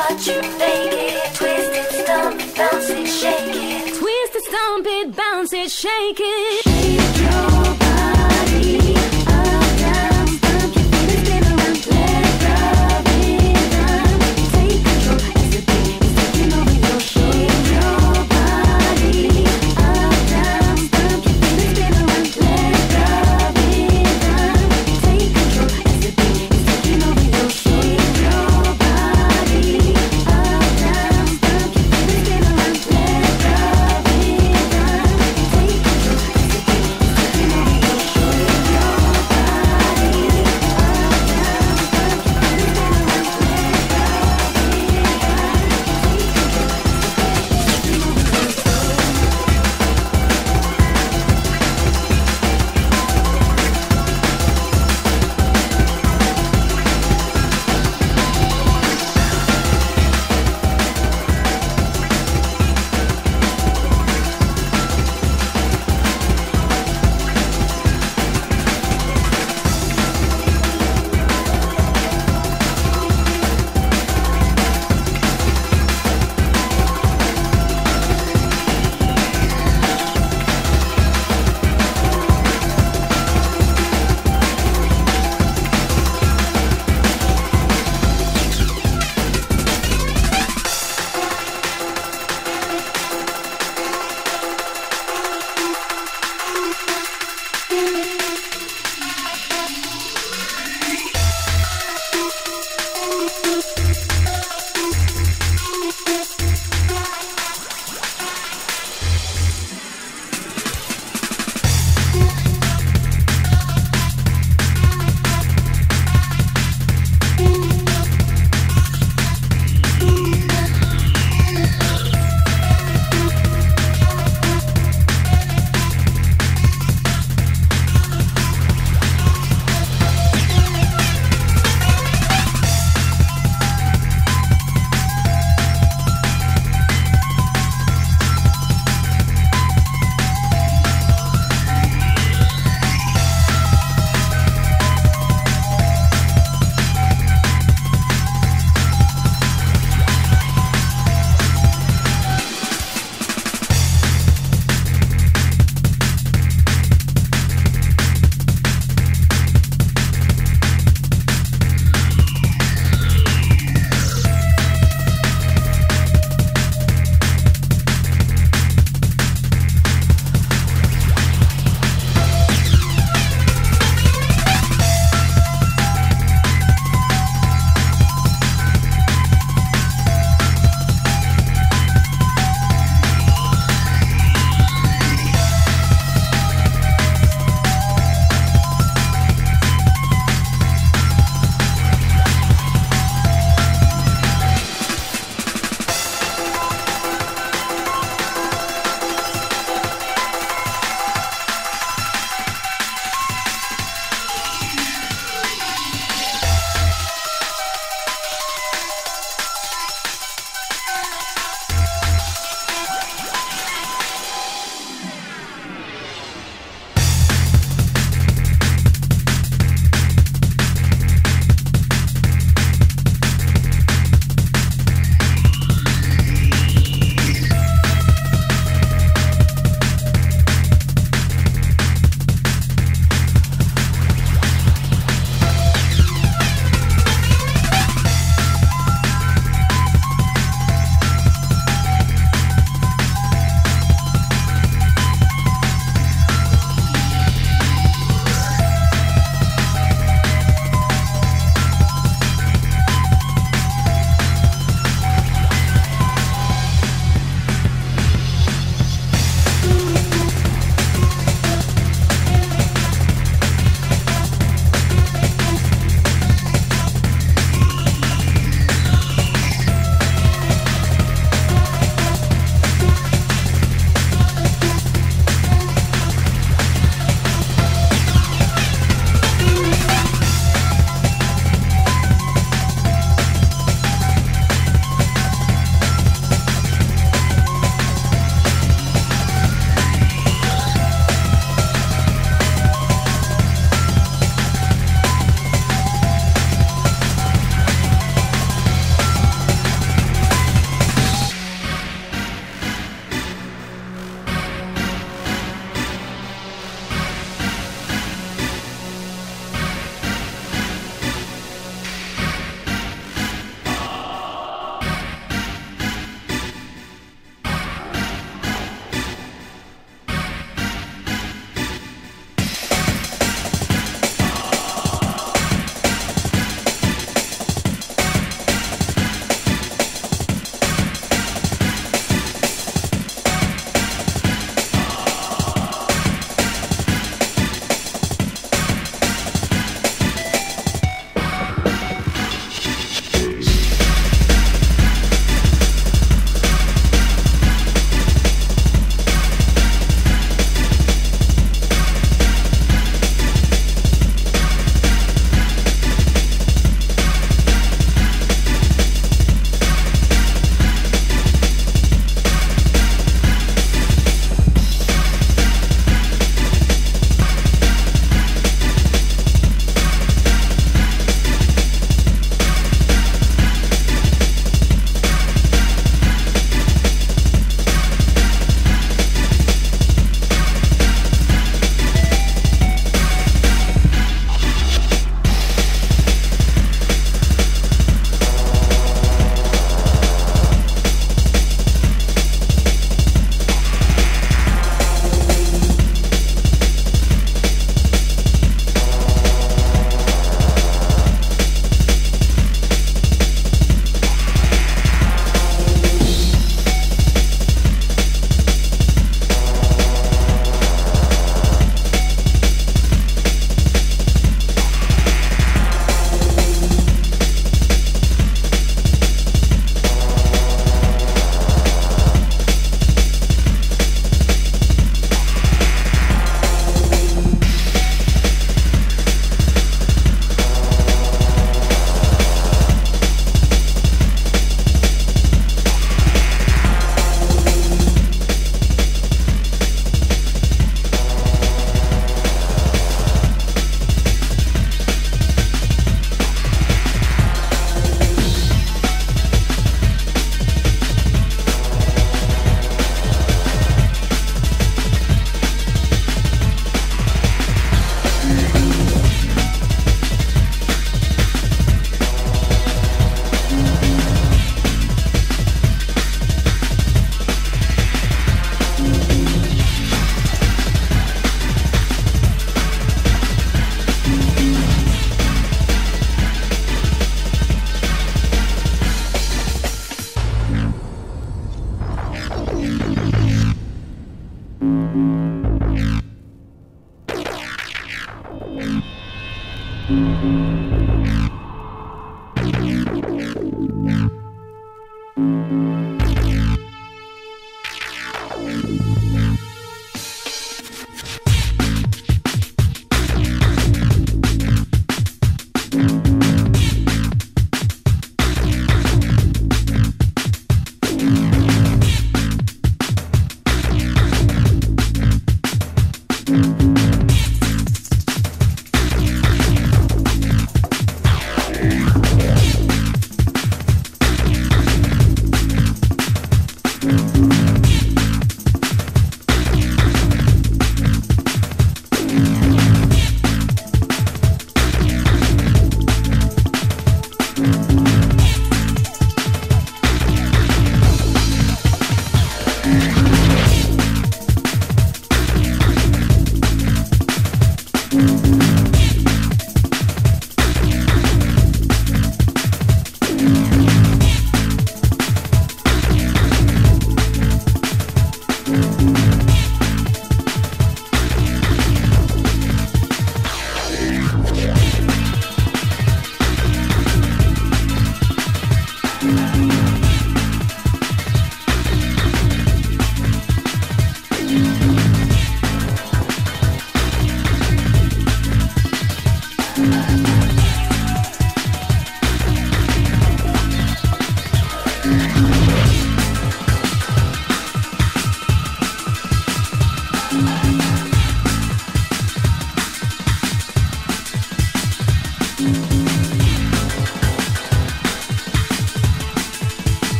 what you it. Twist it, stomp it, bounce it, shake it. Twist it, stomp it, bounce it, shake it.